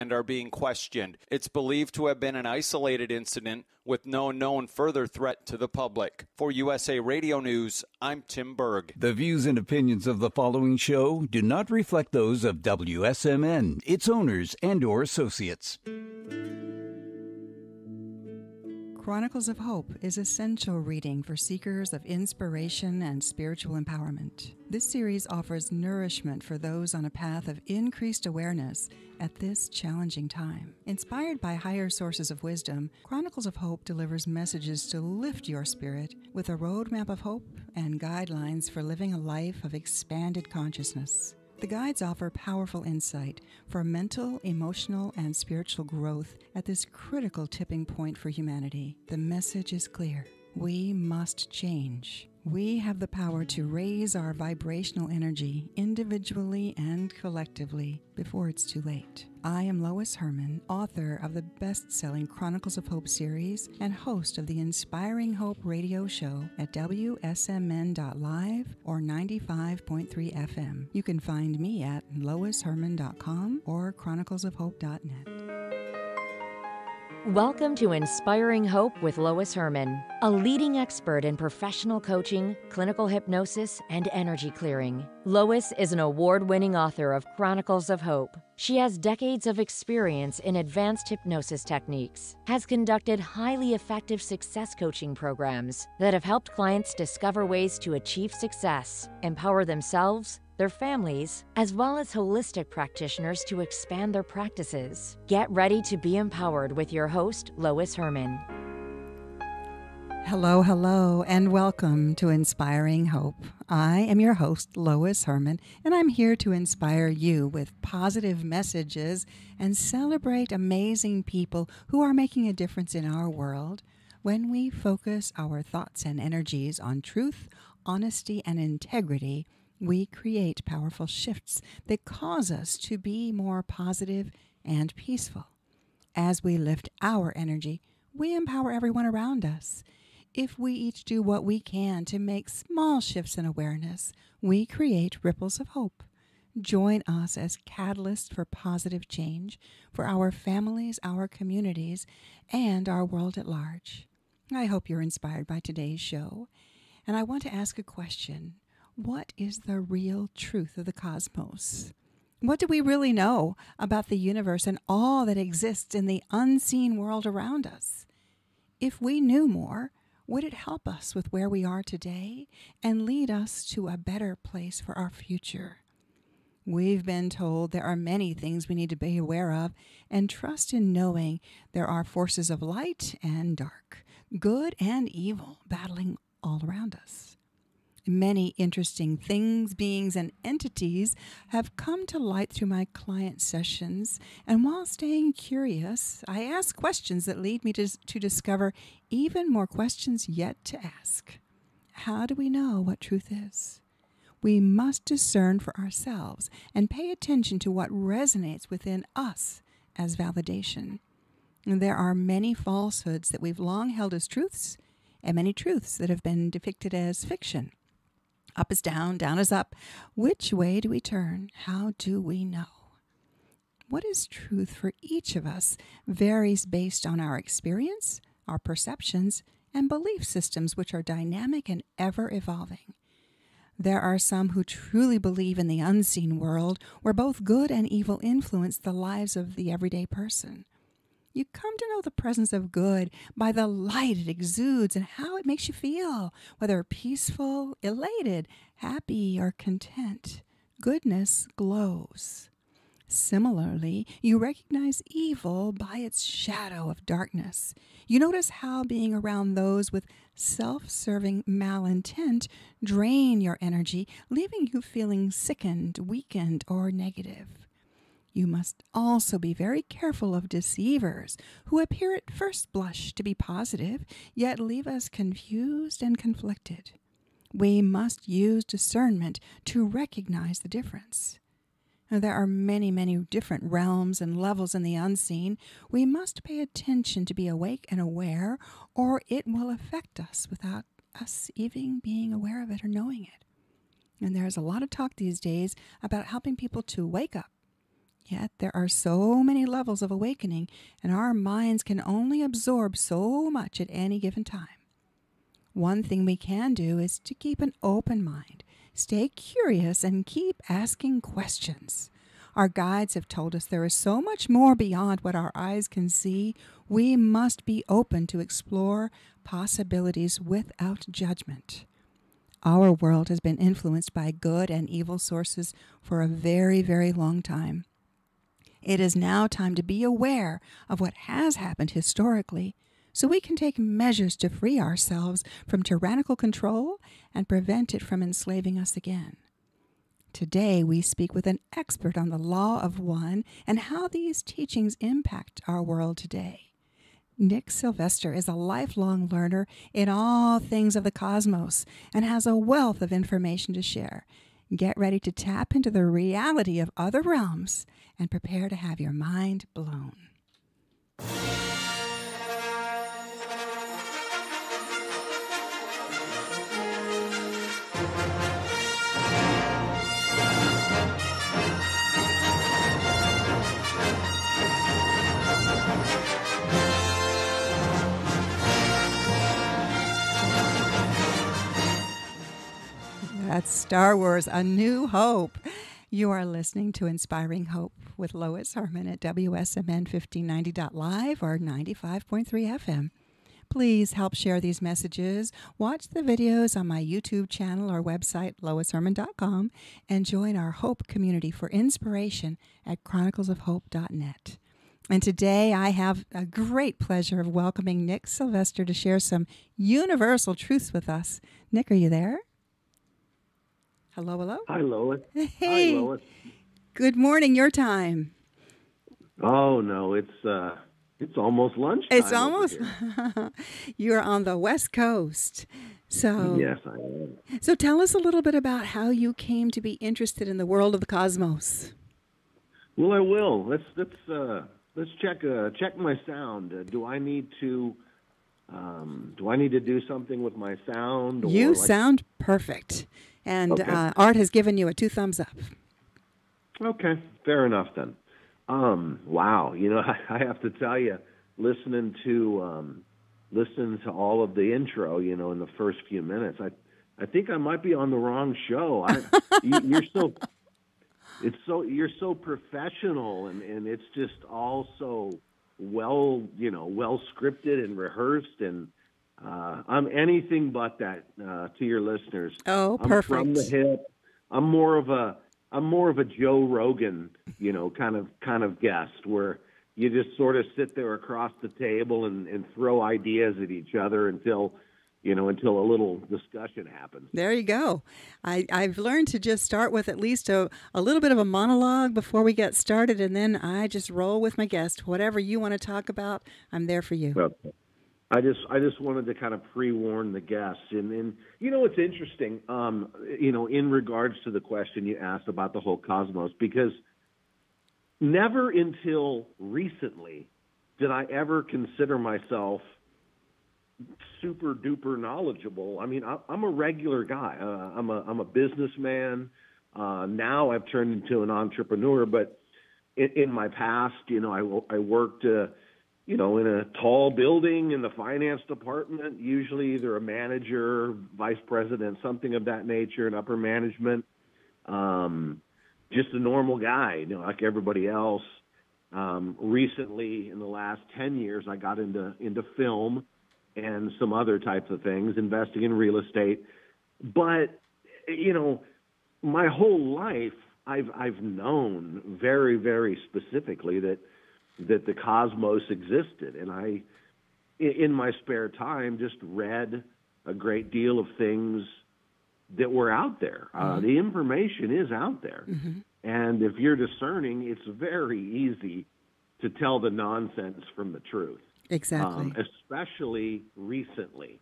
and are being questioned. It's believed to have been an isolated incident with no known further threat to the public. For USA Radio News, I'm Tim Berg. The views and opinions of the following show do not reflect those of WSMN, its owners, and or associates. Chronicles of Hope is essential reading for seekers of inspiration and spiritual empowerment. This series offers nourishment for those on a path of increased awareness at this challenging time. Inspired by higher sources of wisdom, Chronicles of Hope delivers messages to lift your spirit with a roadmap of hope and guidelines for living a life of expanded consciousness. The guides offer powerful insight for mental, emotional, and spiritual growth at this critical tipping point for humanity. The message is clear we must change. We have the power to raise our vibrational energy individually and collectively before it's too late. I am Lois Hermann, author of the best selling Chronicles of Hope series and host of the Inspiring Hope radio show at WSMN.live or 95.3 FM. You can find me at loishermann.com or chroniclesofhope.net. Welcome to Inspiring Hope with Lois Hermann, a leading expert in professional coaching, clinical hypnosis, and energy clearing. Lois is an award winning author of Chronicles of Hope. She has decades of experience in advanced hypnosis techniques, has conducted highly effective success coaching programs that have helped clients discover ways to achieve success, empower themselves, their families, as well as holistic practitioners to expand their practices. Get ready to be empowered with your host, Lois Hermann. Hello, hello, and welcome to Inspiring Hope. I am your host, Lois Hermann, and I'm here to inspire you with positive messages and celebrate amazing people who are making a difference in our world when we focus our thoughts and energies on truth, honesty, and integrity we create powerful shifts that cause us to be more positive and peaceful. As we lift our energy, we empower everyone around us. If we each do what we can to make small shifts in awareness, we create ripples of hope. Join us as catalysts for positive change for our families, our communities, and our world at large. I hope you're inspired by today's show. And I want to ask a question what is the real truth of the cosmos? What do we really know about the universe and all that exists in the unseen world around us? If we knew more, would it help us with where we are today and lead us to a better place for our future? We've been told there are many things we need to be aware of and trust in knowing there are forces of light and dark, good and evil battling all around us. Many interesting things, beings, and entities have come to light through my client sessions, and while staying curious, I ask questions that lead me to, to discover even more questions yet to ask. How do we know what truth is? We must discern for ourselves and pay attention to what resonates within us as validation. There are many falsehoods that we've long held as truths, and many truths that have been depicted as fiction. Up is down, down is up. Which way do we turn? How do we know? What is truth for each of us varies based on our experience, our perceptions, and belief systems, which are dynamic and ever evolving. There are some who truly believe in the unseen world, where both good and evil influence the lives of the everyday person. You come to know the presence of good by the light it exudes and how it makes you feel, whether peaceful, elated, happy, or content. Goodness glows. Similarly, you recognize evil by its shadow of darkness. You notice how being around those with self serving malintent drain your energy, leaving you feeling sickened, weakened, or negative. You must also be very careful of deceivers who appear at first blush to be positive, yet leave us confused and conflicted. We must use discernment to recognize the difference. Now, there are many, many different realms and levels in the unseen. We must pay attention to be awake and aware, or it will affect us without us even being aware of it or knowing it. And there's a lot of talk these days about helping people to wake up Yet there are so many levels of awakening, and our minds can only absorb so much at any given time. One thing we can do is to keep an open mind, stay curious, and keep asking questions. Our guides have told us there is so much more beyond what our eyes can see. We must be open to explore possibilities without judgment. Our world has been influenced by good and evil sources for a very, very long time. It is now time to be aware of what has happened historically so we can take measures to free ourselves from tyrannical control and prevent it from enslaving us again. Today, we speak with an expert on the law of one and how these teachings impact our world today. Nick Sylvester is a lifelong learner in all things of the cosmos and has a wealth of information to share. Get ready to tap into the reality of other realms and prepare to have your mind blown. That's Star Wars A New Hope. You are listening to Inspiring Hope with Lois Hermann at WSMN 1590.live or 95.3 FM. Please help share these messages, watch the videos on my YouTube channel or website, loishermann.com, and join our Hope community for inspiration at chroniclesofhope.net. And today I have a great pleasure of welcoming Nick Sylvester to share some universal truths with us. Nick, are you there? Hello, hello. Hi, Lois. Hey. Hi, Lois. Good morning, your time. Oh no, it's uh, it's almost lunch. It's almost you're on the West Coast. So Yes, I am. so tell us a little bit about how you came to be interested in the world of the cosmos. Well, I will. Let's let's uh, let's check uh, check my sound. Uh, do I need to um, do I need to do something with my sound? or, You like- sound perfect. And Okay. uh, Art has given you a two thumbs up. Okay, fair enough then. Um, wow, you know, I, I have to tell you, listening to um, listening to all of the intro, you know, in the first few minutes, I I think I might be on the wrong show. I, you, you're so it's so you're so professional, and and it's just all so well, you know, well scripted and rehearsed, and uh, I'm anything but that uh, to your listeners. Oh, I'm from the hip. I'm more of a I'm more of a Joe Rogan, you know, kind of kind of guest where you just sort of sit there across the table and, and throw ideas at each other until you know until a little discussion happens. There you go. I, I've learned to just start with at least a, a little bit of a monologue before we get started, and then I just roll with my guest. Whatever you want to talk about, I'm there for you. Okay. I just I just wanted to kind of pre warn the guests, and and you know it's interesting, um, you know, in regards to the question you asked about the whole cosmos, because never until recently did I ever consider myself super duper knowledgeable. I mean, I, I'm a regular guy. Uh, I'm a I'm a businessman. Uh, now I've turned into an entrepreneur, but in, in my past, you know, I I worked. Uh, you know, in a tall building in the finance department, usually either a manager, vice president, something of that nature, and upper management. Um, just a normal guy, you know, like everybody else. Um, recently, in the last ten years, I got into into film and some other types of things, investing in real estate. But you know, my whole life, I've I've known very very specifically that that the cosmos existed, and I, in my spare time, just read a great deal of things that were out there. Uh, the information is out there, and if you're discerning, it's very easy to tell the nonsense from the truth Exactly. um, especially recently.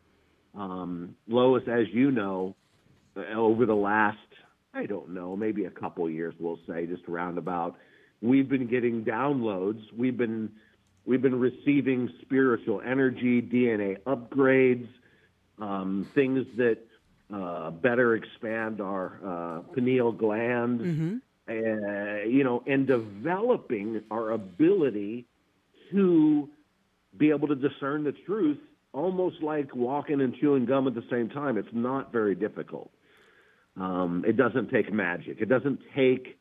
Um, Lois, as you know, uh, over the last, I don't know, maybe a couple years, we'll say, just roundabout, we've been getting downloads. We've been we've been receiving spiritual energy, DNA upgrades, um, things that uh, better expand our uh, pineal gland. uh, you know, and developing our ability to be able to discern the truth, almost like walking and chewing gum at the same time. It's not very difficult. Um, it doesn't take magic. It doesn't take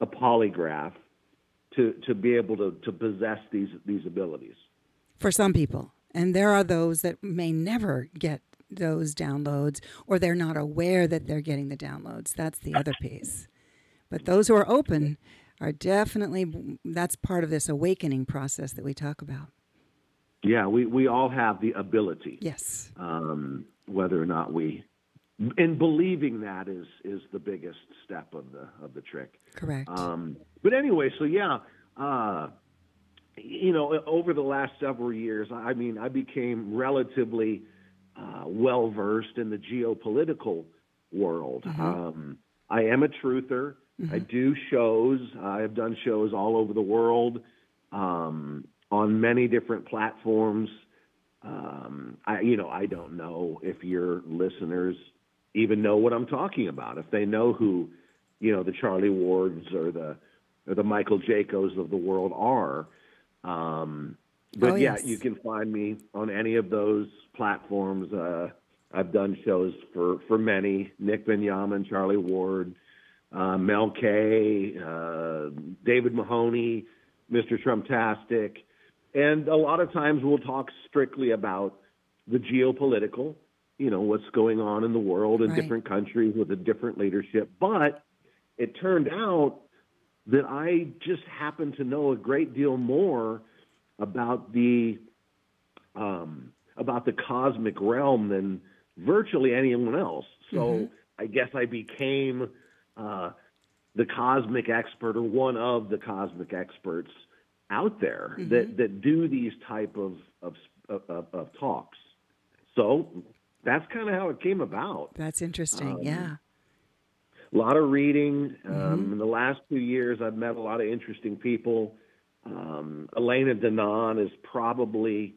a polygraph to to be able to to possess these these abilities. For some people, and there are those that may never get those downloads, or they're not aware that they're getting the downloads. That's the other piece. But those who are open are definitely that's part of this awakening process that we talk about. Yeah, we, we all have the ability. Yes. Um, whether or not we and believing that is is the biggest step of the of the trick. Correct. Um, but anyway, so yeah, uh, you know, over the last several years, I mean, I became relatively uh, well versed in the geopolitical world. Mm-hmm. Um, I am a truther. I do shows. I have done shows all over the world um, on many different platforms. Um, I, you know, I don't know if your listeners even know what I'm talking about. If they know who, you know, the Charlie Wards or the or the Michael Jacos of the world are. Um, but Oh, yeah, yes. you can find me on any of those platforms. Uh, I've done shows for for many: Nick Veniamin, Charlie Ward, uh, Mel K, uh, David Mahoney, Mr. Trumptastic, and a lot of times we'll talk strictly about the geopolitical. You know what's going on in the world in Right. different countries with a different leadership. But it turned out that I just happen to know a great deal more about the um, about the cosmic realm than virtually anyone else. So I guess I became uh, the cosmic expert or one of the cosmic experts out there that, that do these type of of, of, of talks. So that's kind of how it came about That's interesting. um, yeah. a lot of reading. Um, In the last two years, I've met a lot of interesting people. Um, Elena Danaan is probably,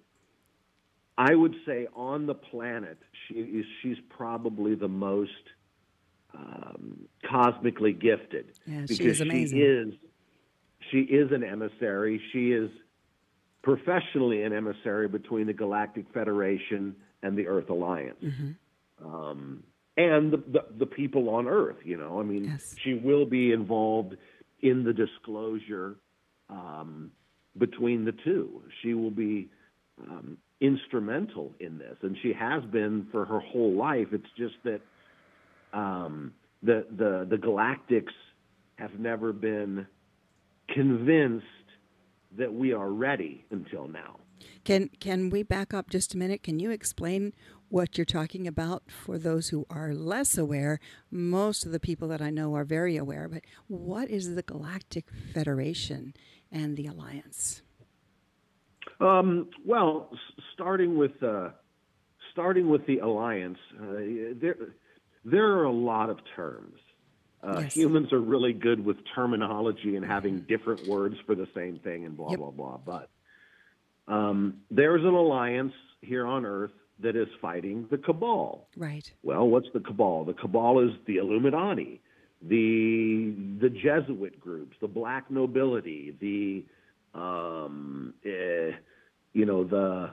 I would say, on the planet, she is she's probably the most um, cosmically gifted Yeah, she is amazing. she is she is an emissary. She is professionally an emissary between the Galactic Federation and the Earth Alliance Mm-hmm. um, and the, the the people on Earth. You know, I mean, Yes. she will be involved in the disclosure um, between the two. She will be um, instrumental in this, and she has been for her whole life. It's just that um, the the the Galactics have never been convinced that we are ready until now. Can can we back up just a minute? Can you explain what you're talking about for those who are less aware? Most of the people that I know are very aware, but what is the Galactic Federation and the Alliance? Um, well, s- starting with uh, starting with the alliance, uh, there there are a lot of terms. Uh, Yes. Humans are really good with terminology and having different words for the same thing, and blah Yep. blah blah. But um, there's an alliance here on Earth that is fighting the Cabal. Right. Well, what's the cabal? The cabal is the Illuminati, the the Jesuit groups, the black nobility, the um, eh, you know the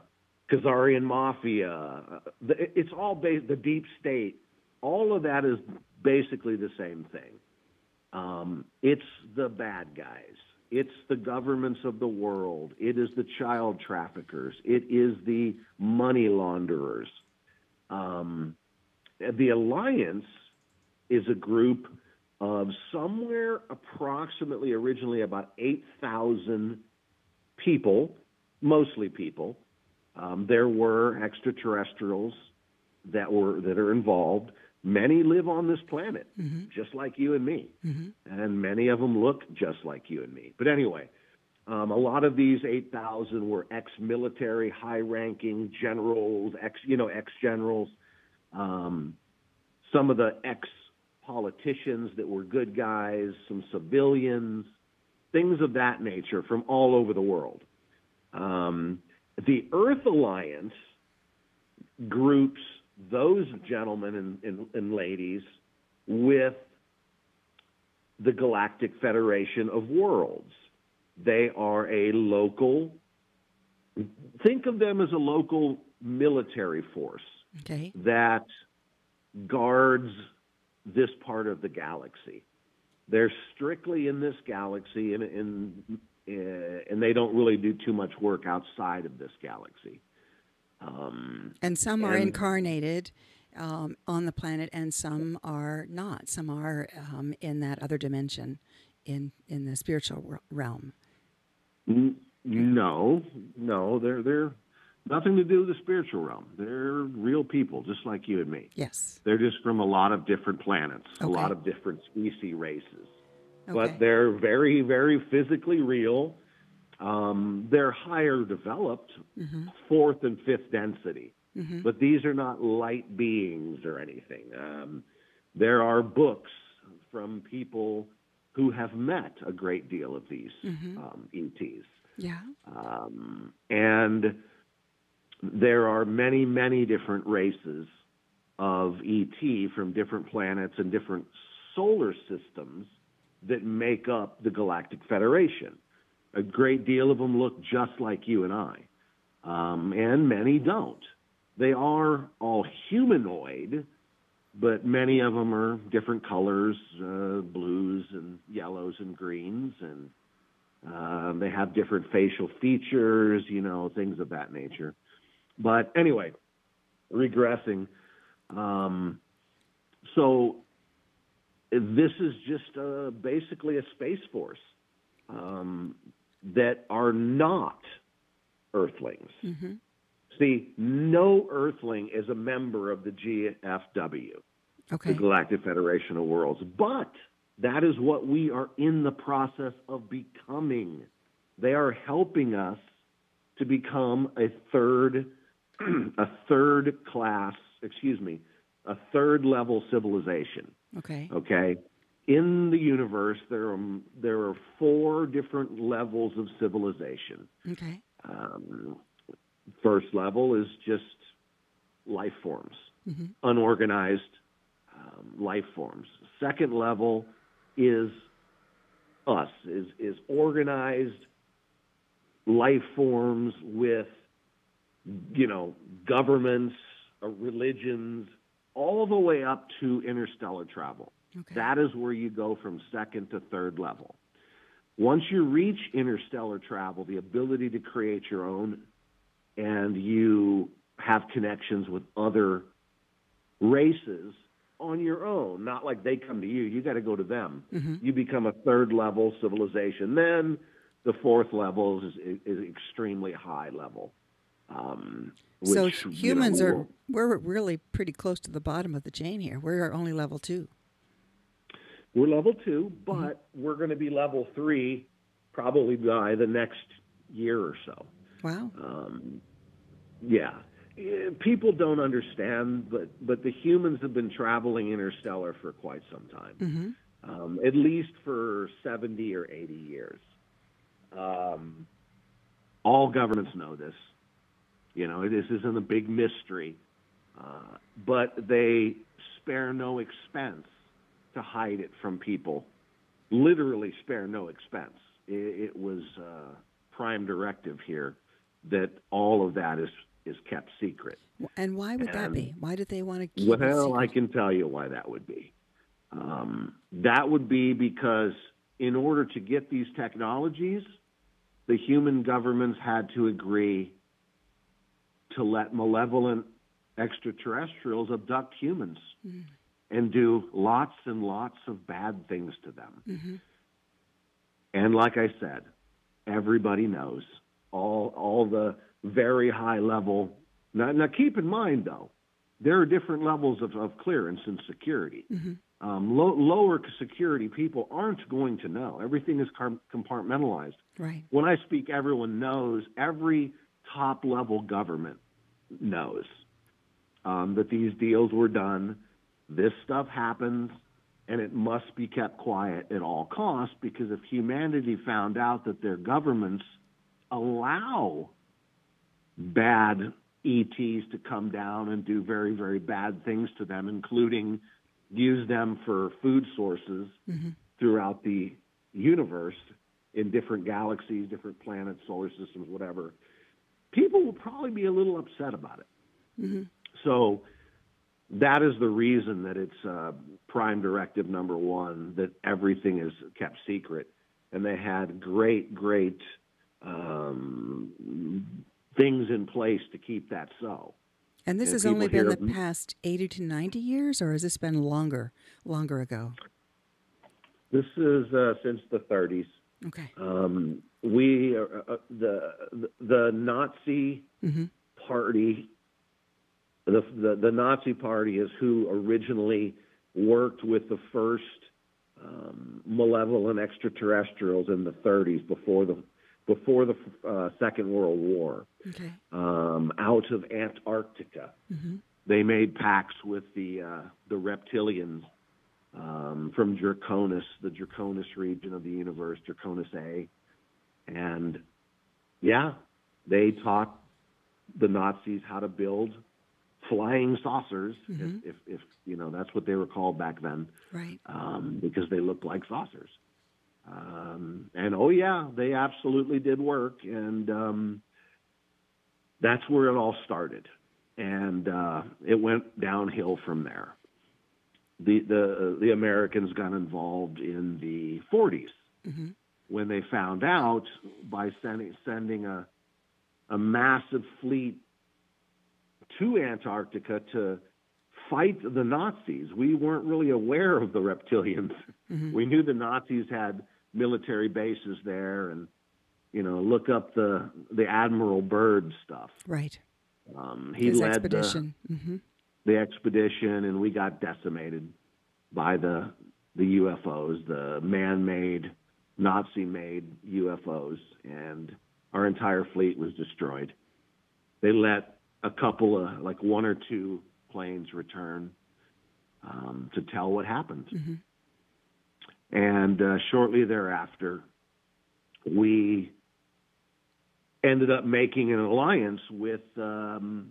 Khazarian mafia. uh, it's all based the deep state. All of that is basically the same thing. Um, it's the bad guys. It's the governments of the world. It is the child traffickers. It is the money launderers. Um, the alliance is a group of somewhere approximately originally about 8,000 people, mostly people. Um, there were extraterrestrials that were that are involved. Many live on this planet, just like you and me, and many of them look just like you and me. But anyway, um, a lot of these 8,000 were ex-military, high-ranking generals, ex, you know, ex-generals. Um, some of the ex-politicians that were good guys, some civilians, things of that nature from all over the world. Um, the Earth Alliance groups those gentlemen and, and, and ladies with the Galactic Federation of Worlds. They are a local, think of them as a local military force Okay. that guards this part of the galaxy. They're strictly in this galaxy, and, and, uh, and they don't really do too much work outside of this galaxy. Um, And some are And- incarnated um, on the planet, and some are not. Some are um, in that other dimension, in in the spiritual realm. N- No, no, they're they're nothing to do with the spiritual realm. They're real people, just like you and me. Yes. They're just from a lot of different planets, a lot of different species races, Okay. but they're very, very physically real. Um, they're higher developed, Mm-hmm. fourth and fifth density, but these are not light beings or anything. Um, there are books from people who have met a great deal of these Mm-hmm. um, ETs. yeah. Um, and there are many, many different races of ET from different planets and different solar systems that make up the Galactic Federation. A great deal of them look just like you and I, um, and many don't. They are all humanoid, but many of them are different colors, uh, blues and yellows and greens, and um, they have different facial features, you know, things of that nature. But anyway, regressing. Um, so this is just uh, basically a space force um, that are not Earthlings. Mm-hmm. See, no Earthling is a member of the GFW Okay. the Galactic Federation of Worlds. But that is what we are in the process of becoming. They are helping us to become a third, a third class, excuse me, a third level civilization. Okay. Okay, in the universe there are there are four different levels of civilization. Okay. Um, first level is just life forms, unorganized um, life forms. Second level is us, is is organized life forms with you know governments, uh, religions, all the way up to interstellar travel. Okay. That is where you go from second to third level. Once you reach interstellar travel, the ability to create your own and you have connections with other races on your own, not like they come to you. You got to go to them. You become a third level civilization. Then the fourth level is, is extremely high level. Um, so which, you know, humans are we're really pretty close to the bottom of the chain here. We're only level two. We're level two, but we're going to be level three probably by the next year or so. Wow. Um, yeah. Eh, People don't understand, but, but the humans have been traveling interstellar for quite some time, um, at least for 70 or 80 years. Um, all governments know this. You know, this isn't a big mystery, uh, but they spare no expense to hide it from people. Literally spare no expense. It, it was uh, prime directive here that all of that is is kept secret. And why would that be? Why did they want to keep it Well, I can tell you why that would be. Um, that would be because in order to get these technologies, the human governments had to agree to let malevolent extraterrestrials abduct humans and do lots and lots of bad things to them. And like I said, everybody knows all all the very high level. Now, now keep in mind though, there are different levels of, of clearance and security. Um, low, lower security people aren't going to know. Everything is car- compartmentalized. Right. When I speak, everyone knows. Every top level government knows um, that these deals were done. This stuff happens, and it must be kept quiet at all costs because if humanity found out that their governments allow bad ETs to come down and do very, very bad things to them, including use them for food sources throughout the universe in different galaxies, different planets, solar systems, whatever, people will probably be a little upset about it. Mm-hmm. So that is the reason that it's uh, prime directive number one that everything is kept secret, and they had great, great um, things in place to keep that so. And this and has only been the past 80 to 90 years, or has this been longer, longer ago? This is uh, since the 30s. Okay. Um, we uh, uh, the the Nazi mm-hmm. party, the, the, the Nazi party is who originally worked with the first um, malevolent extraterrestrials in the 30s before the before the uh, Second World War. Okay. Um, out of Antarctica, mm-hmm. they made pacts with the uh, the reptilians um, from Draconis, the Draconis region of the universe, Draconis A, and yeah, they taught the Nazis how to build flying saucers, mm-hmm. if, if, if, you know that's what they were called back then, right? Um, because they looked like saucers. Um, and oh yeah, they absolutely did work, and um, that's where it all started, and uh, it went downhill from there. The the the Americans got involved in the 40s mm-hmm. when they found out by sending sending a a massive fleet to Antarctica to fight the Nazis. We weren't really aware of the reptilians. Mm-hmm. We knew the Nazis had military bases there and you know look up the the admiral byrd stuff right um, he His led expedition. The, mm-hmm. the expedition and we got decimated by the the ufos the man-made nazi-made ufos and our entire fleet was destroyed they let a couple of like one or two planes return um, to tell what happened mm-hmm. And uh, shortly thereafter, we ended up making an alliance with um,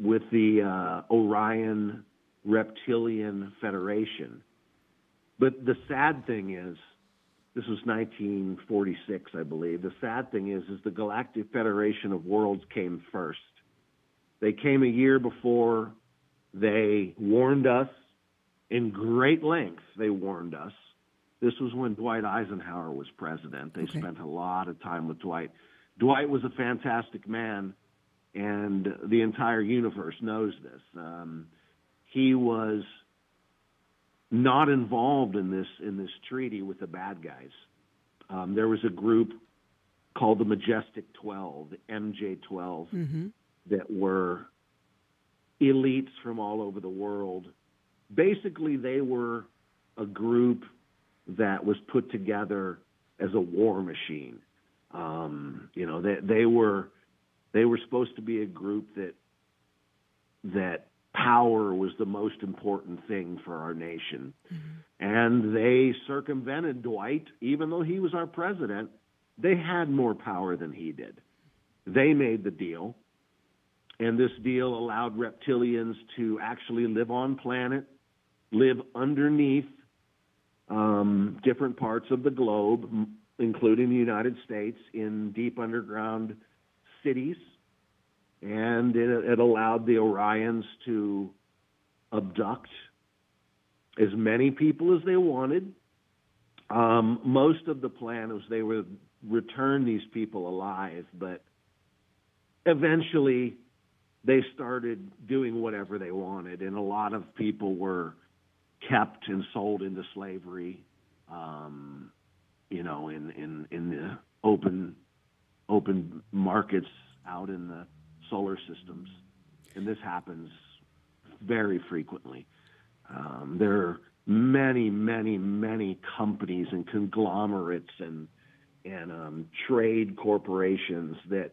with the uh, Orion Reptilian Federation. But the sad thing is, this was 1946, I believe. The sad thing is, is the Galactic Federation of Worlds came first. They came a year before. They warned us in great length, they warned us. This was when Dwight Eisenhower was president. They okay. spent a lot of time with Dwight. Dwight was a fantastic man, and the entire universe knows this. Um, he was not involved in this in this treaty with the bad guys. Um, there was a group called the Majestic Twelve, the MJ 12 mm-hmm. That were elites from all over the world basically they were a group that was put together as a war machine. Um, you know, they they were they were supposed to be a group that that power was the most important thing for our nation. Mm-hmm. And they circumvented Dwight, even though he was our president. They had more power than he did. They made the deal. And this deal allowed reptilians to actually live on planet live underneath um, different parts of the globe, including the United States, in deep underground cities. And it, it allowed the Orions to abduct as many people as they wanted. Um, most of the plan was they would return these people alive, but eventually they started doing whatever they wanted, and a lot of people were kept and sold into slavery, um, you know, in, in, in the open, open markets out in the solar systems. And this happens very frequently. Um, there are many, many, many companies and conglomerates and and um, trade corporations that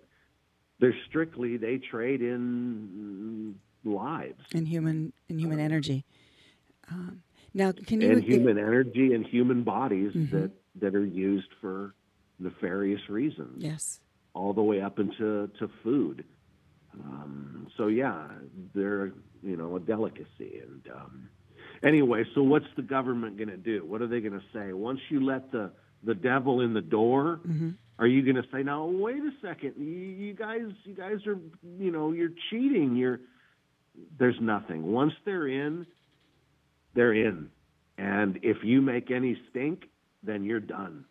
they're strictly they trade in lives in human in human uh, energy. Um, now, can you and human energy and human bodies mm-hmm. that that are used for nefarious reasons? Yes, all the way up into to food. Um, so yeah, they're you know a delicacy, and um, anyway, so what's the government going to do? What are they going to say once you let the the devil in the door? Mm-hmm. Are you going to say, "Now, wait a second, you, you guys, you guys are, you know, you're cheating. You're there's nothing. Once they're in, they're in, and if you make any stink, then you're done,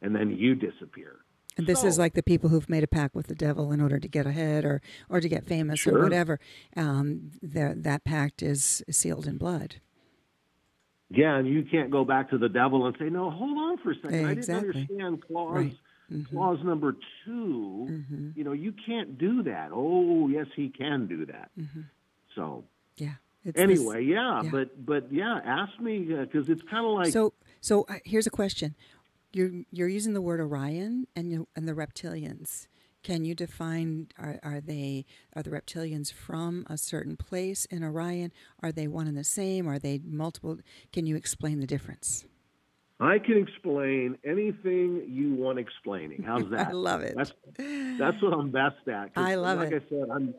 and then you disappear." And this So- is like the people who've made a pact with the devil in order to get ahead or, or to get famous or whatever. Um, their- that pact is sealed in blood. Yeah, and you can't go back to the devil and say, "No, hold on for a second. Exactly. I didn't understand clause Right. Mhm. clause number 2 Mhm. You know, you can't do that." Oh, yes, he can do that. Mhm. So Yeah. It's this- anyway, yeah, yeah. but but yeah, ask me because it's kind of like so so uh, here's a question: You're you're using the word Orion and you and the reptilians. Can you define are, are they are the reptilians from a certain place in Orion? Are they one and the same? Are they multiple? Can you explain the difference? I can explain anything you want explaining. How's that? I love it. That's that's what I'm best at. I love like it. Like I said, I'm.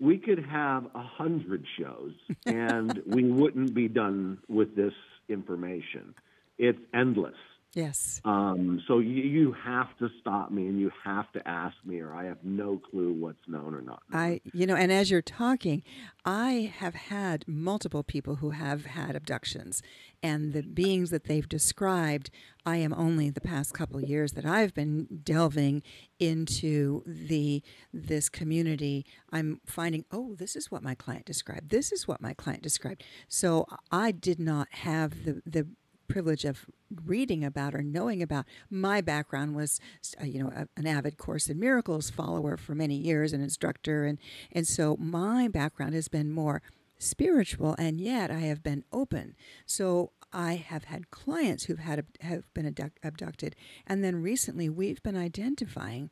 We could have a hundred shows, and we wouldn't be done with this information. It's endless. Yes. Um, so you, you have to stop me and you have to ask me, or I have no clue what's known or not. known. I, you know, and as you're talking, I have had multiple people who have had abductions, and the beings that they've described, I am only the past couple of years that I've been delving into the this community. I'm finding, oh, this is what my client described. This is what my client described. So I did not have the the privilege of reading about or knowing about. My background was, uh, you know, a, an avid Course in Miracles follower for many years, an instructor, and and so my background has been more spiritual, and yet I have been open. So I have had clients who've had have been abduct, abducted, and then recently we've been identifying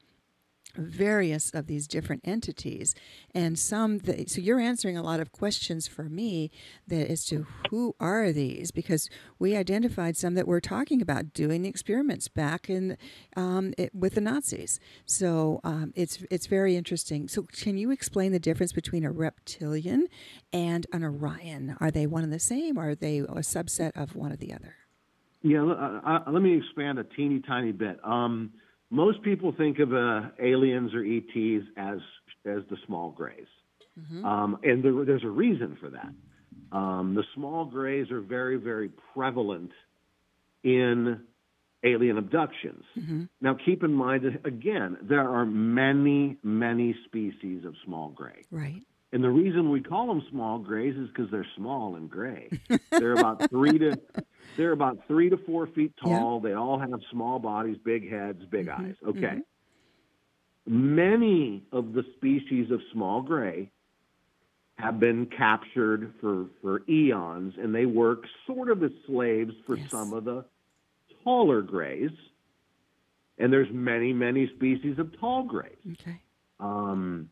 various of these different entities. And some that, so you're answering a lot of questions for me that as to who are these because we identified some that we're talking about doing the experiments back in um, it, with the nazis. So um, it's it's very interesting. So can you explain the difference between a reptilian and an orion? Are they one and the same or are they a subset of one or the other? Yeah, uh, uh, let me expand a teeny tiny bit. Um, most people think of uh, aliens or ETs as as the small grays, um, and there, there's a reason for that. Um, the small grays are very very prevalent in alien abductions. Now, keep in mind that again, there are many many species of small gray. right And the reason we call them small grays is because they're small and gray. they're about three to they're about three to four feet tall. They all have small bodies, big heads, big eyes. Okay. Many of the species of small gray have been captured for, for eons, and they work sort of as slaves for Yes. some of the taller grays. And there's many, many species of tall grays. okay Um,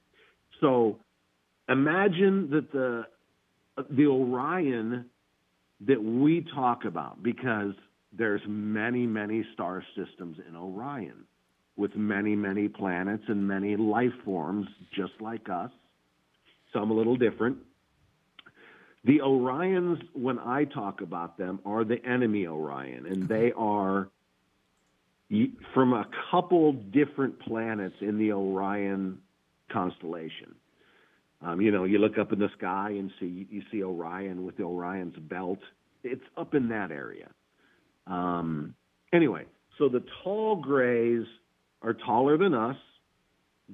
so imagine that the the Orion that we talk about, because there's many, many star systems in Orion with many, many planets and many life forms just like us, some a little different. The Orions, when I talk about them, are the enemy Orion, and they are from a couple different planets in the Orion constellation. Um, you know, you look up in the sky and see you see Orion with the Orion's belt. It's up in that area. Um, anyway, so the tall grays are taller than us.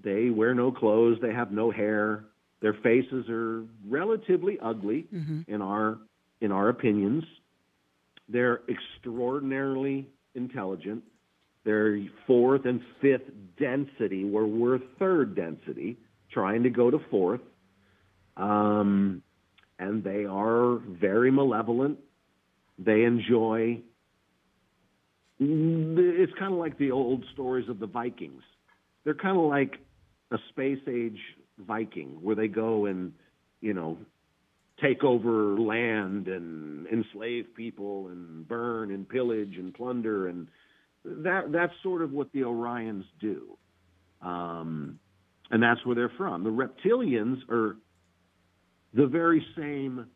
They wear no clothes. They have no hair. Their faces are relatively ugly in our in our opinions. They're extraordinarily intelligent. They're fourth and fifth density, where we're third density, trying to go to fourth. Um, and they are very malevolent. They enjoy. It's kind of like the old stories of the Vikings. They're kind of like a space age Viking, where they go and, you know, take over land and enslave people and burn and pillage and plunder and that that's sort of what the Orions do, um, and that's where they're from. The reptilians are the very same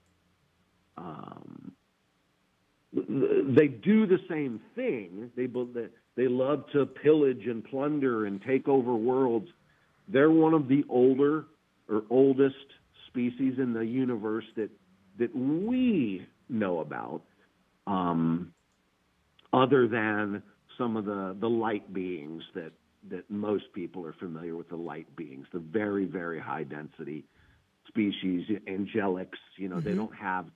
um, they do the same thing. They they love to pillage and plunder and take over worlds. They're one of the older or oldest species in the universe that that we know about, um, other than some of the the light beings that that most people are familiar with. The light beings, the very very high density species, angelics. You know, mm-hmm. they don't have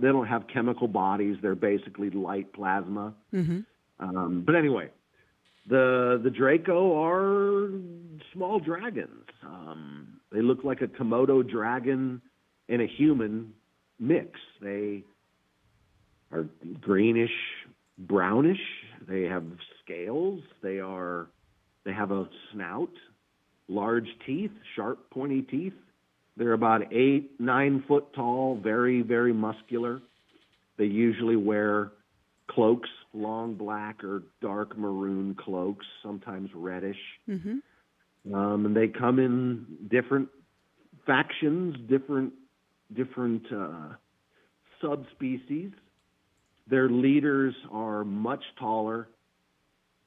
they don't have chemical bodies. They're basically light plasma. Mm-hmm. Um, but anyway, the the Draco are small dragons. Um, they look like a Komodo dragon and a human mix. They are greenish, brownish. They have scales. They are they have a snout, large teeth, sharp, pointy teeth. They're about eight, nine foot tall, very, very muscular. They usually wear cloaks, long black or dark maroon cloaks, sometimes reddish. Mm-hmm. Um, and they come in different factions, different different uh, subspecies. Their leaders are much taller.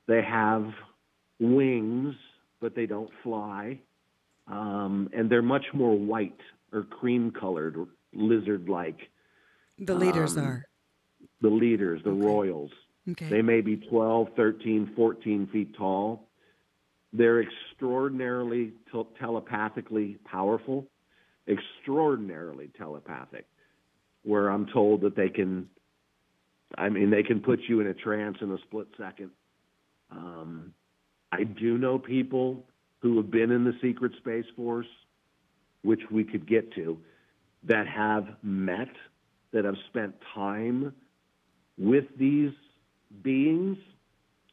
They have wings, but they don't fly um, and they're much more white or cream colored or lizard like. The leaders um, are? The leaders, the okay. royals. Okay. They may be 12, 13, 14 feet tall. They're extraordinarily te- telepathically powerful, extraordinarily telepathic, where I'm told that they can, I mean, they can put you in a trance in a split second. Um, I do know people who have been in the secret space force, which we could get to, that have met, that have spent time with these beings,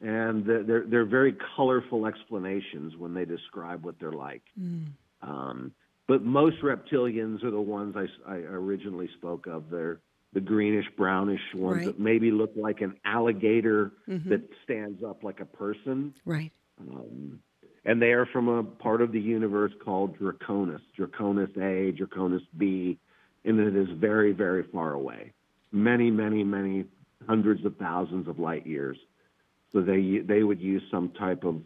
and they're they're very colorful explanations when they describe what they're like. Mm. Um, but most reptilians are the ones I, I originally spoke of. They're the greenish brownish ones right. that maybe look like an alligator mm-hmm. that stands up like a person. Right. Um, and they are from a part of the universe called Draconis, Draconis A, Draconis B, and it is very, very far away, many, many, many hundreds of thousands of light years. So they they would use some type of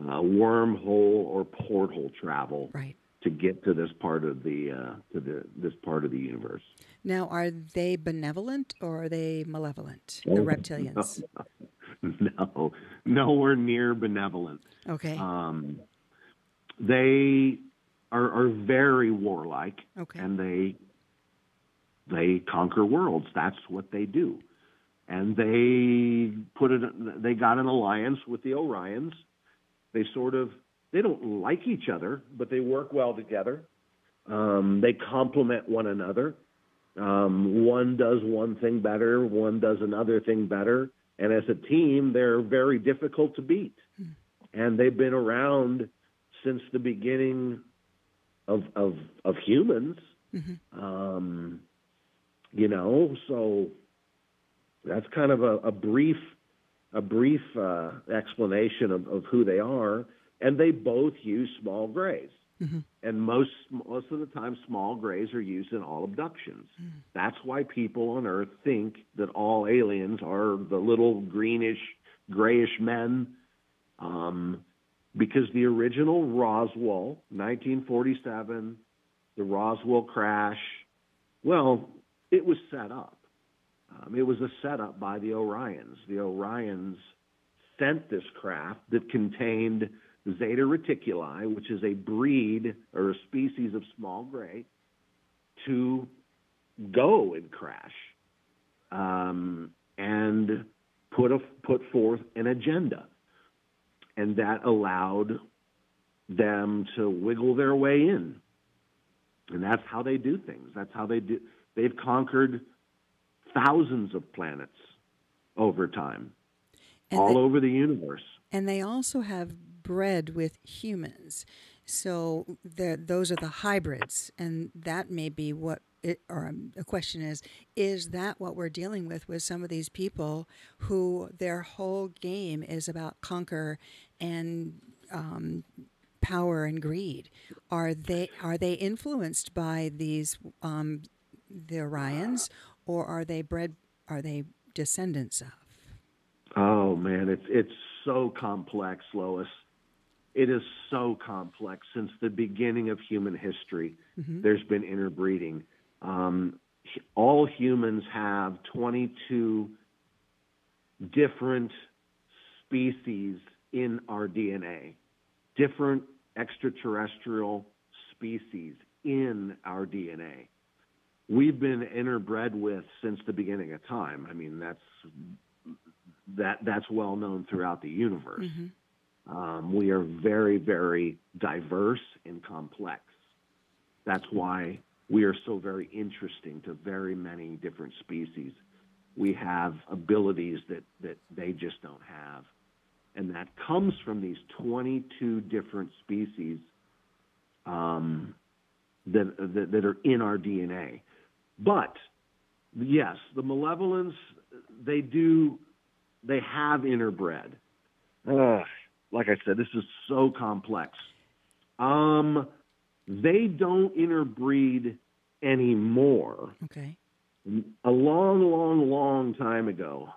uh, wormhole or portal travel right. to get to this part of the uh, to the this part of the universe. Now, are they benevolent or are they malevolent? The oh, reptilians. No, nowhere near benevolent. Okay. Um, they are, are very warlike, okay. and they they conquer worlds. That's what they do, and they put it. They got an alliance with the Orions. They sort of they don't like each other, but they work well together. Um, they complement one another. Um, one does one thing better, one does another thing better, and as a team, they're very difficult to beat. Hmm. And they've been around since the beginning of of, of humans. Mm-hmm. Um, you know, so that's kind of a, a brief a brief uh, explanation of, of who they are. And they both use small grays. Mm-hmm. And most most of the time, small grays are used in all abductions. Mm. That's why people on Earth think that all aliens are the little greenish, grayish men. Um, because the original Roswell, 1947, the Roswell crash, well, it was set up. Um, it was a setup by the Orions. The Orions sent this craft that contained Zeta reticuli, which is a breed or a species of small gray, to go and crash um, and put a, put forth an agenda, and that allowed them to wiggle their way in, and that's how they do things. That's how they do. They've conquered thousands of planets over time, and all they, over the universe. And they also have bred with humans. So those are the hybrids, and that may be what it, or um, the question is, is that what we're dealing with with some of these people who their whole game is about conquer and um, power and greed? Are they are they influenced by these um, the Orions, or are they bred are they descendants of? Oh man, it's it's so complex, Lois. It is so complex. Since the beginning of human history, there's been interbreeding. Um, all humans have 22 different species in our DNA, different extraterrestrial species in our DNA. We've been interbred with since the beginning of time. I mean, that's that that's well known throughout the universe. Um, we are very, very diverse and complex. That's why we are so very interesting to very many different species. We have abilities that, that they just don't have. And that comes from these 22 different species um, that, that, that are in our DNA. But yes, the malevolence, they do, they have interbred. Ugh, like I said, this is so complex. Um, they don't interbreed anymore. Okay. A long, long, long time ago,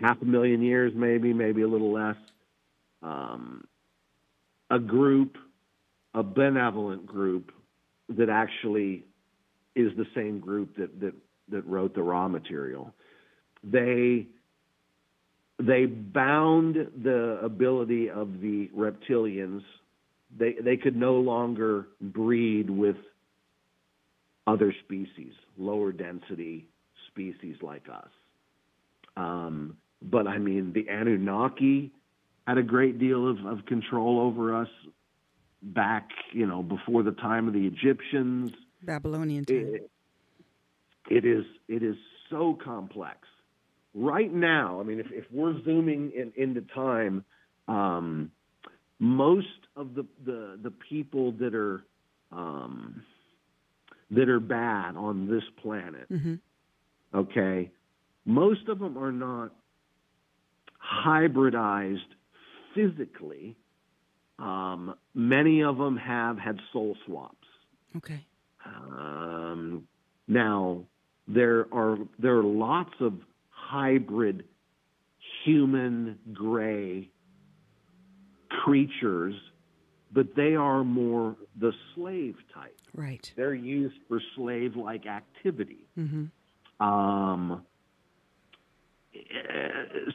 half a million years, maybe, maybe a little less, um, a group, a benevolent group that actually is the same group that, that, that wrote the Ra Material. They they bound the ability of the reptilians. They they could no longer breed with other species, lower density species like us. Um, but I mean, the Anunnaki had a great deal of, of control over us back, you know, before the time of the Egyptians. Babylonian time. It, it is it is so complex. Right now, I mean, if, if we're zooming in, into time, um, most of the, the the people that are um, that are bad on this planet, okay, most of them are not hybridized physically. Um, many of them have had soul swaps. Okay. Um, now there are there are lots of hybrid human gray creatures, but they are more the slave type. Right. They're used for slave-like activity. Mm-hmm. Um,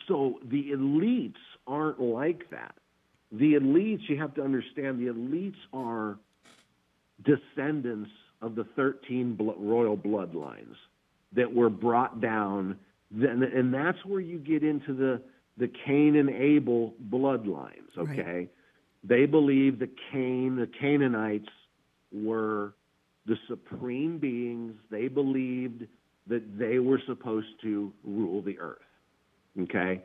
so the elites aren't like that. The elites, you have to understand, the elites are descendants of the 13 blo- royal bloodlines that were brought down. Then, and that's where you get into the, the Cain and Abel bloodlines, Right. okay? They believe that Cain, the Canaanites, were the supreme beings. They believed that they were supposed to rule the earth. Okay?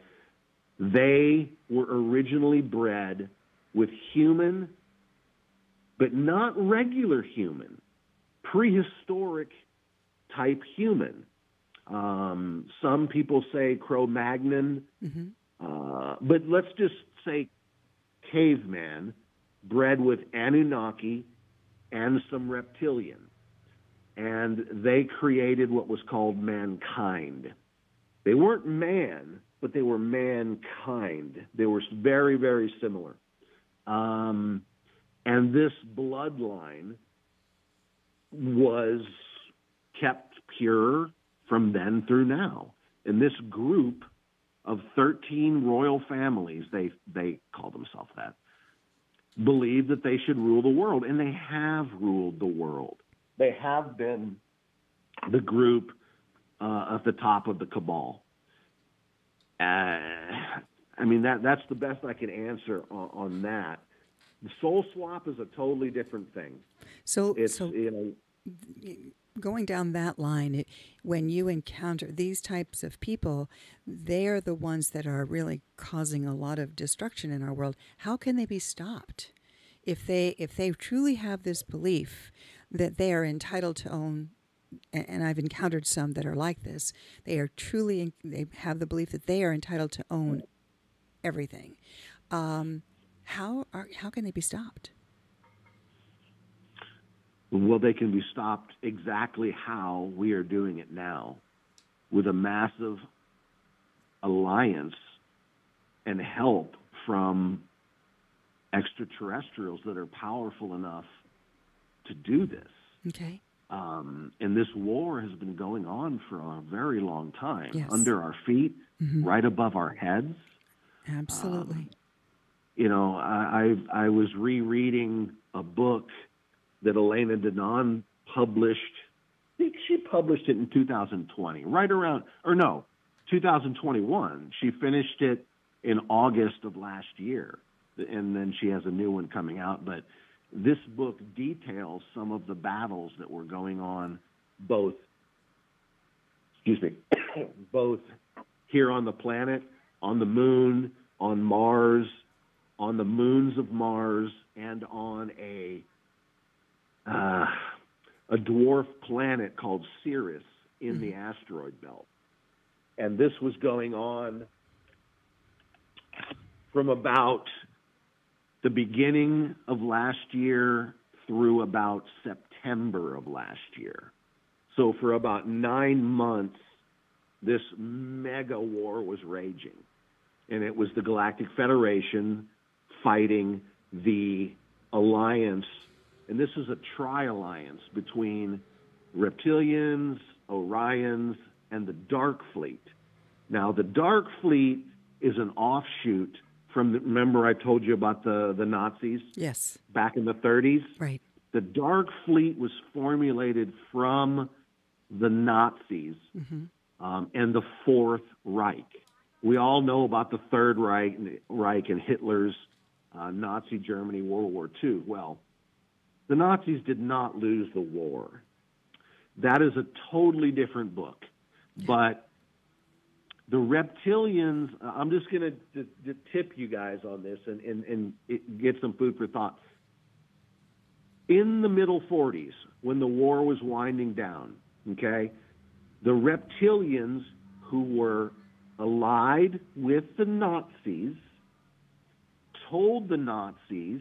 They were originally bred with human, but not regular human, prehistoric type human. Um, some people say Cro Magnon, uh, but let's just say caveman, bred with Anunnaki and some reptilian. And they created what was called mankind. They weren't man, but they were mankind. They were very, very similar. Um, and this bloodline was kept pure from then through now. And this group of 13 royal families, they, they call themselves that, believe that they should rule the world, and they have ruled the world. They have been the group uh, at the top of the cabal. Uh, I mean that that's the best I can answer on, on that. The soul swap is a totally different thing. So, It's so you know going down that line, it, when you encounter these types of people, they are the ones that are really causing a lot of destruction in our world. How can they be stopped? If they if they truly have this belief that they are entitled to own, and I've encountered some that are like this, they are truly they have the belief that they are entitled to own everything. Um, how are how can they be stopped? Well they can be stopped exactly how we are doing it now. with a massive alliance and help from extraterrestrials that are powerful enough to do this. Okay. Um, and this war has been going on for a very long time, Yes. under our feet, right above our heads. Absolutely. You know, I, I I was rereading a book that Elena Danaan published. I think she published it in 2020, right around, or no, 2021. She finished it in August of last year, and then she has a new one coming out. But this book details some of the battles that were going on, both, excuse me, both here on the planet, on the moon, on Mars, on the moons of Mars, and on a uh, a dwarf planet called Ceres in the asteroid belt. And this was going on from about the beginning of last year through about September of last year. So for about nine months, this mega war was raging. And it was the Galactic Federation fighting the alliance. And this is a tri alliance between reptilians, Orions, and the Dark Fleet. Now, the Dark Fleet is an offshoot from the, remember I told you about the, the Nazis Yes. back in the 30s? Right. The Dark Fleet was formulated from the Nazis um, and the Fourth Reich. We all know about the Third Reich, Reich and Hitler's uh, Nazi Germany, World War II. Well, the Nazis did not lose the war. That is a totally different book. But the reptilians, I'm just going to tip you guys on this and, and, and it, get some food for thought in the middle 40s, when the war was winding down, okay, the reptilians who were allied with the Nazis told the Nazis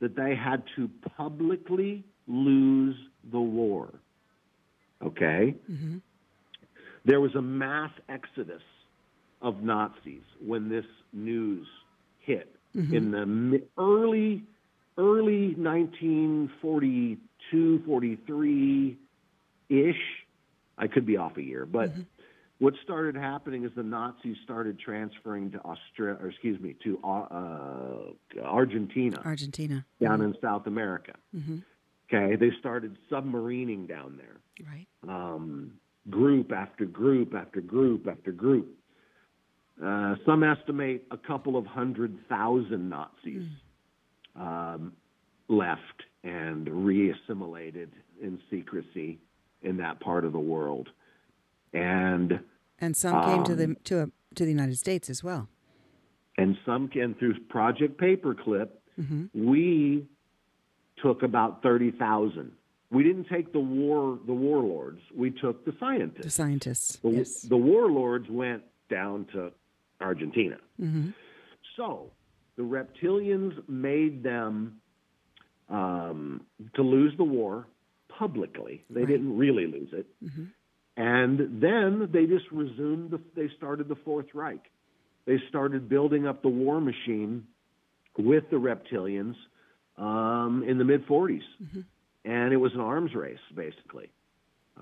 that they had to publicly lose the war. Okay? Mm-hmm. There was a mass exodus of Nazis when this news hit mm-hmm. in the early early 1942 43 ish i could be off a year but mm-hmm. What started happening is the nazis started transferring to australia or excuse me to uh, uh, argentina Argentina. down in south america okay they started submarining down there Right. um, group after group after group after group. Uh, some estimate a couple of hundred thousand Nazis um, left and reassimilated in secrecy in that part of the world. And And some came to Um, the to a, to the United States as well. and some can through Project Paperclip, we took about thirty thousand. We didn't take the war the warlords. We took the scientists. The scientists. The, yes. the warlords went down to Argentina. So the reptilians made them um, to lose the war publicly. They didn't really lose it. And then they just resumed, the, they started the Fourth Reich. They started building up the war machine with the reptilians um, in the mid 40s. And it was an arms race, basically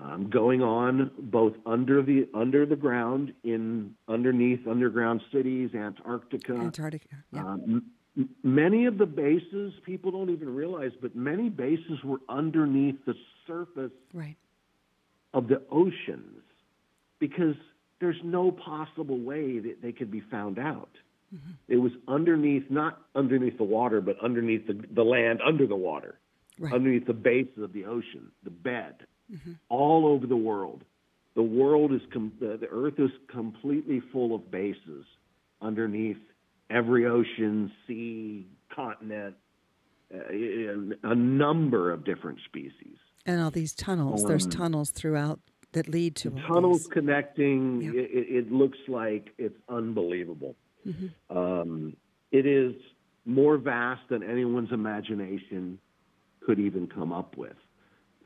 um, going on both under the under the ground in underneath underground cities, Antarctica. Antarctica. Yeah. Um, m- many of the bases people don't even realize, but many bases were underneath the surface right. Of the oceans because there's no possible way that they could be found out. It was underneath, not underneath the water, but underneath the, the land, under the water, Right. underneath the base of the ocean, the bed, all over the world. The world is, com- the, the earth is completely full of bases underneath every ocean, sea, continent, uh, a number of different species. And all these tunnels. There's Um, tunnels throughout that lead to tunnels connecting. Yeah. It, it, looks like it's unbelievable. Mm-hmm. Um, it is more vast than anyone's imagination could even come up with.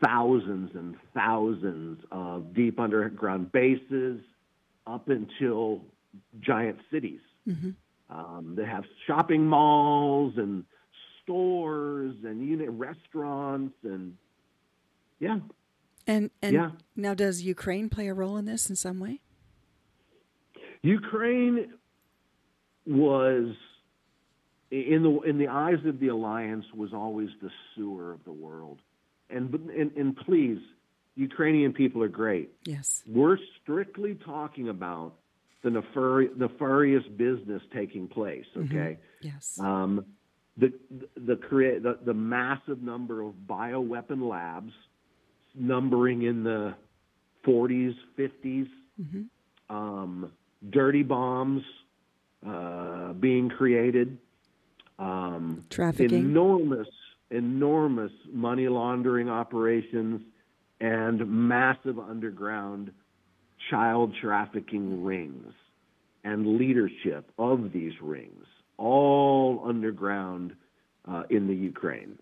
Thousands and thousands of deep underground bases, up until giant cities. Um, they have shopping malls and stores and know, restaurants and yeah, And and Yeah. now, does Ukraine play a role in this in some way? Ukraine was in the in the eyes of the alliance was always the sewer of the world, and and, and please, Ukrainian people are great. Yes. We're strictly talking about the nefari- nefarious business taking place. Okay, Yes. um, the the, crea- the the massive number of bioweapon labs, numbering in the 40s, 50s, um, dirty bombs uh, being created, um, Trafficking. enormous, enormous money laundering operations, and massive underground child trafficking rings and leadership of these rings, all underground uh, in the Ukraine.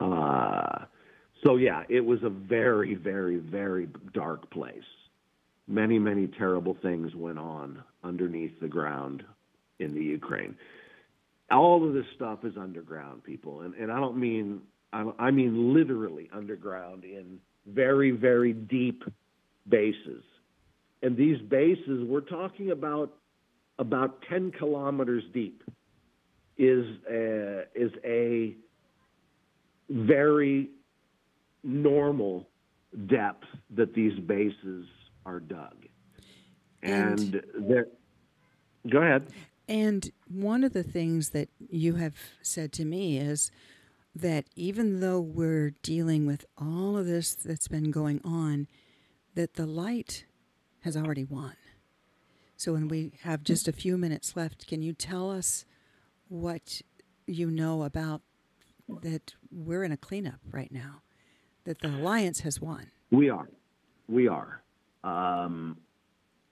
Uh, so yeah, it was a very, very, very dark place. Many, many terrible things went on underneath the ground in the Ukraine. All of this stuff is underground, people, and and I don't mean I, I mean literally underground in very, very deep bases. And these bases, we're talking about about 10 kilometers deep, is a, is a very normal depth that these bases are dug. And- And, go ahead. And one of the things that you have said to me is that even though we're dealing with all of this that's been going on, that the light has already won. So when we have just a few minutes left, can you tell us what you know about that we're in a cleanup right now? That the alliance has won. We are. We are. Um,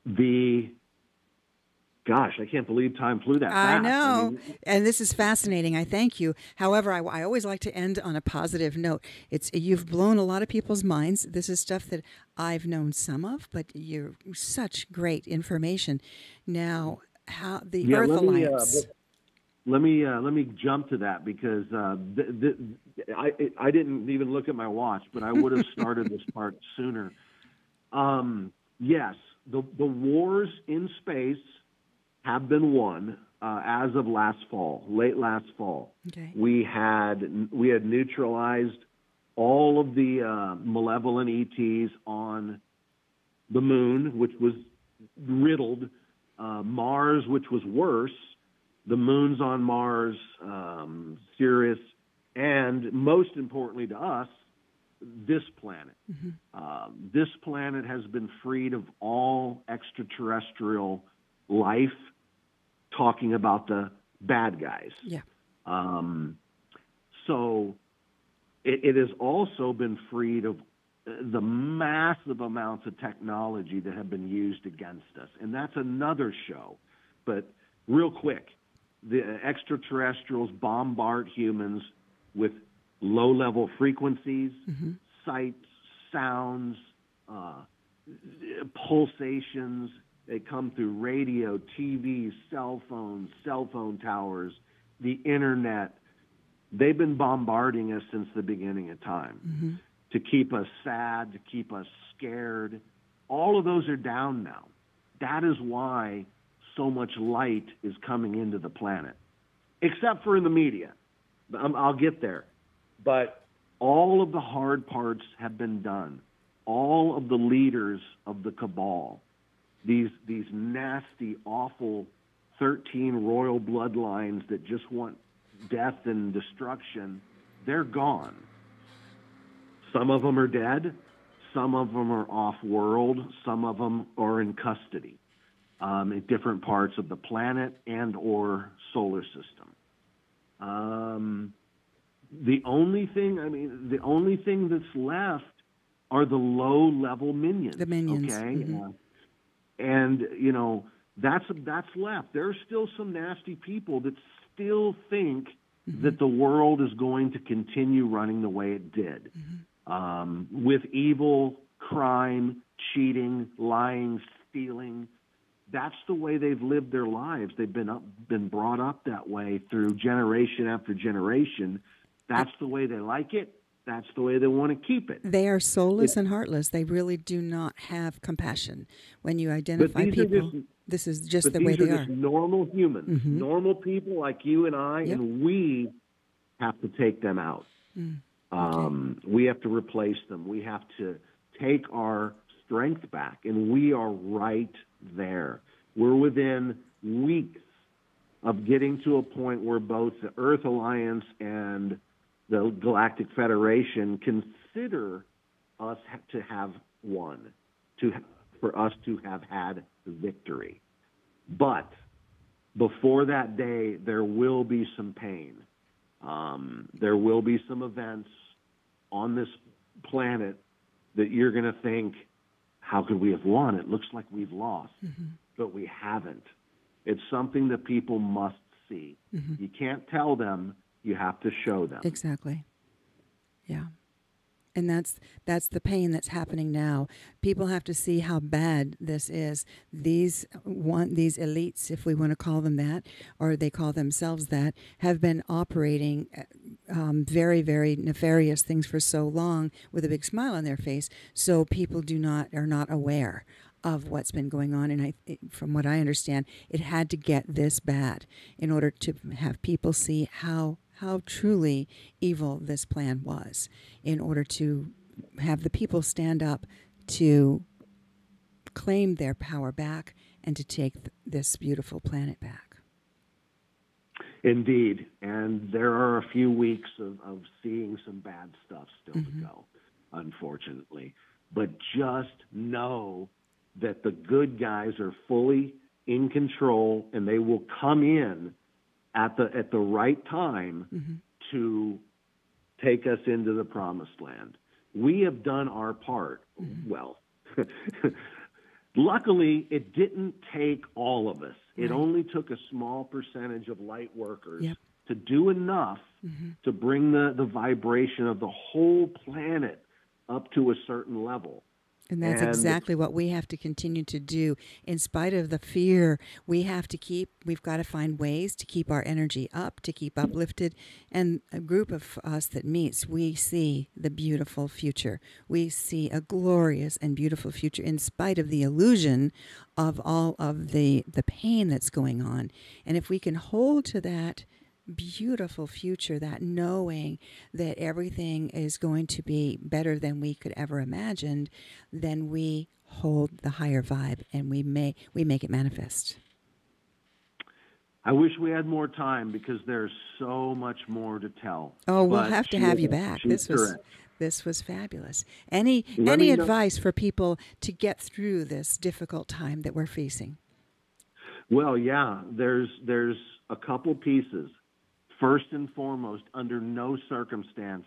the gosh, I can't believe time flew that fast. I know. mean, and this is fascinating. I thank you. However, I, I always like to end on a positive note. It's you've blown a lot of people's minds. This is stuff that I've known some of, but you're such great information. Now, how the Yeah, Earth me, uh, Alliance? Let me uh, let me jump to that because uh, th- th- I I didn't even look at my watch, but I would have started this part sooner. Um, yes, the the wars in space have been won uh, as of last fall, late last fall. Okay. We had we had neutralized all of the uh, malevolent ETs on the moon, which was riddled. Uh, Mars, which was worse. The moons on Mars, um, Ceres, and most importantly to us, this planet. Um, this planet has been freed of all extraterrestrial life, talking about the bad guys. yeah. Um, so it, it has also been freed of uh, the massive amounts of technology that have been used against us. And that's another show. But real quick, the extraterrestrials bombard humans with low level frequencies, sights, sounds, uh, pulsations. They come through radio, TV, cell phones, cell phone towers, the internet. They've been bombarding us since the beginning of time to keep us sad, to keep us scared. All of those are down now. That is why so much light is coming into the planet, except for in the media. Um, I'll get there. But all of the hard parts have been done. All of the leaders of the cabal, these these nasty, awful 13 royal bloodlines that just want death and destruction, they're gone. Some of them are dead. Some of them are off world. Some of them are in custody um, in different parts of the planet and or solar system. Um, the only thing, I mean, the only thing that's left are the low level minions. The minions, Okay. mhm. Uh, and you know that's that's left. There are still some nasty people that still think Mm-hmm. that the world is going to continue running the way it did, Mm-hmm. um, with evil, crime, cheating, lying, stealing. That's the way they've lived their lives. They've been up, been brought up that way through generation after generation. That's the way they like it. That's the way they want to keep it. They are soulless and heartless. They really do not have compassion. When you identify people, just- this is just the way are they just are. Mm-hmm. normal humans, normal people like you and I, Yep. and we have to take them out. Mm. Um, we have to replace them. We have to take our strength back, and we are right there. We're within weeks of getting to a point where both the Earth Alliance and the Galactic Federation consider us to have won, to for us to have had victory. But before that day, there will be some pain. Um, there will be some events on this planet that you're going to think, how could we have won? It looks like we've lost, mm-hmm. but we haven't. It's something that people must see. Mm-hmm. You can't tell them, you have to show them. Exactly. Yeah. And that's that's the pain that's happening now. People have to see how bad this is. These one these elites, if we want to call them that, or they call themselves that, have been operating uh, um, very very nefarious things for so long with a big smile on their face. So people do not are not aware of what's been going on. And I, from what I understand, it had to get this bad in order to have people see how how truly evil this plan was, in order to have the people stand up to claim their power back and to take th- this beautiful planet back. Indeed. And there are a few weeks of, of seeing some bad stuff still to mm-hmm. go, unfortunately. But just know that the good guys are fully in control and they will come in at the at the right time mm-hmm. to take us into the promised land. We have done our part. Mm-hmm. Well, luckily, it didn't take all of us. It Right. only took a small percentage of light workers Yep. to do enough mm-hmm. to bring the, the vibration of the whole planet up to a certain level. And that's And- exactly what we have to continue to do. In spite of the fear, we have to keep, we've got to find ways to keep our energy up, to keep uplifted. And a group of us that meets, we see the beautiful future. We see a glorious and beautiful future in spite of the illusion of all of the, the pain that's going on. And if we can hold to that, beautiful future that knowing that everything is going to be better than we could ever imagined then we hold the higher vibe and we may we make it manifest I wish we had more time because there's so much more to tell. oh we'll But have to have you back this was correct. this was fabulous any Let any me know- advice for people to get through this difficult time that we're facing Well, yeah, there's there's a couple pieces. First and foremost, under no circumstance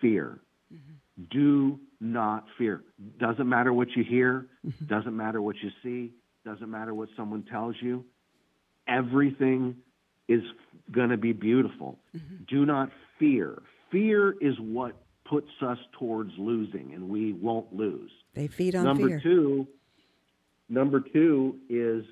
fear. Mm-hmm. Do not fear. Doesn't matter what you hear, mm-hmm. doesn't matter what you see, doesn't matter what someone tells you. Everything is going to be beautiful. Mm-hmm. Do not fear. Fear is what puts us towards losing, and we won't lose. they feed on number fear two number two is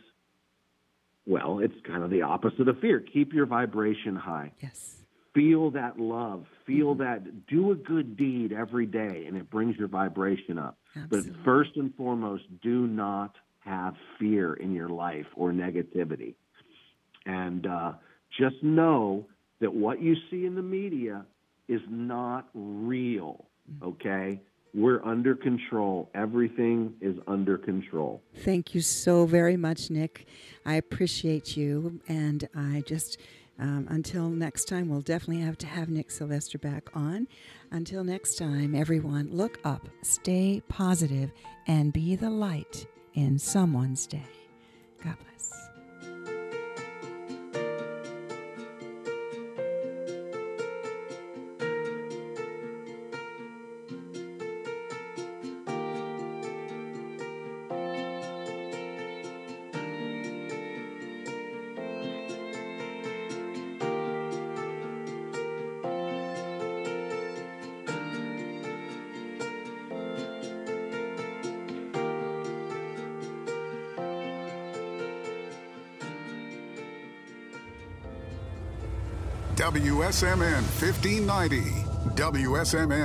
well it's kind of the opposite of fear. Keep your vibration high. Yes. Feel that love. Feel Mm-hmm. that do a good deed every day and it brings your vibration up. Absolutely. but first and foremost do not have fear in your life or negativity. And uh, just know that what you see in the media is not real okay we're under control everything is under control Thank you so very much, Nick. I appreciate you. And I just, um, until next time, we'll definitely have to have Nick Sylvester back on. Until next time, everyone, look up, stay positive, and be the light in someone's day. God bless. WSMN 1590. WSMN